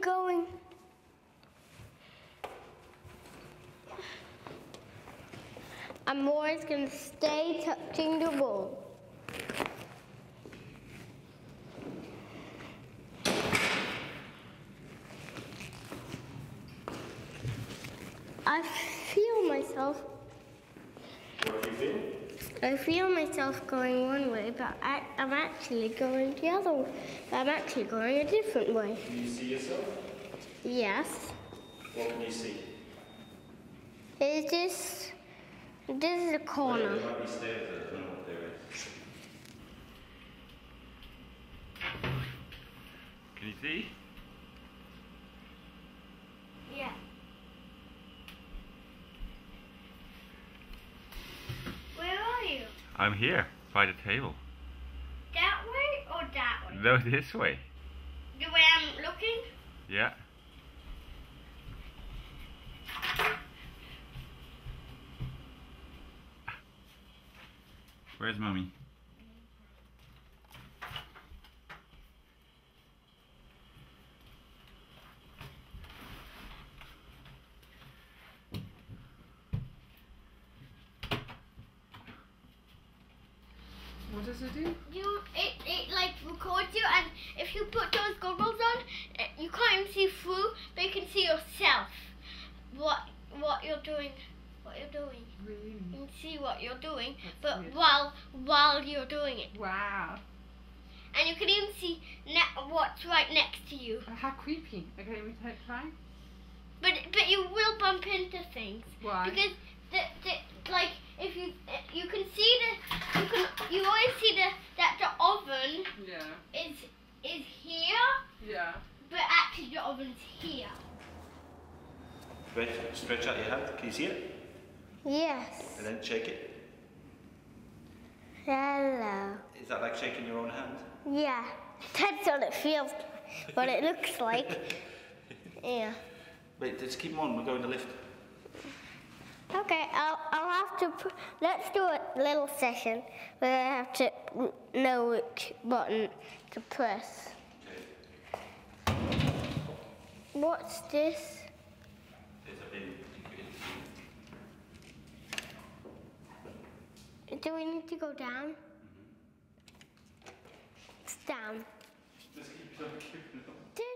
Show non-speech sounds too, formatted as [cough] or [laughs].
I'm going. I'm always going to stay touching the wall. I feel myself. What do you feel? I feel myself going one way, but I, I'm actually going the other way. I'm actually going a different way. Can you see yourself? Yes. What can you see? It is this this is a corner. Be stairs there. I don't know what there is. Can you see? Yeah. Where are you? I'm here by the table. That way or that way? No, this way. The way I'm looking? Yeah. Where's mummy? What does it do? You it, it like records you and if you put those goggles on, eh, you can't even see through, but you can see yourself. What what you're doing. What you're doing. Really? You can see what you're doing, That's but weird. while while you're doing it. Wow. And you can even see ne- what's right next to you. Uh, How creepy. Okay, we take time. But but you will bump into things Why? because the, the like if you eh, you can see the you can you always see the that the oven yeah. is is here, Yeah. but actually the oven's here. Stretch, stretch out your hand. Can you see it? Yes. And then shake it. Hello. Is that like shaking your own hand? Yeah. That's what it feels what it looks like. [laughs] Yeah. Wait, just keep on. We're going to lift. Okay, I'll, I'll have to. Pr- let's do a little session where I have to know which button to press. What's this? It's a bin. Do we need to go down? Mm-hmm. It's down. Just keep, keep